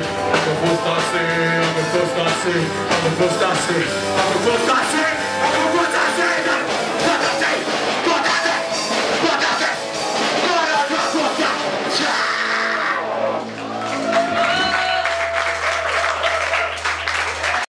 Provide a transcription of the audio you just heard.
φτάσει, από πού φτάσει, από πού φτάσει, από πού φτάσει, από πού φτάσει.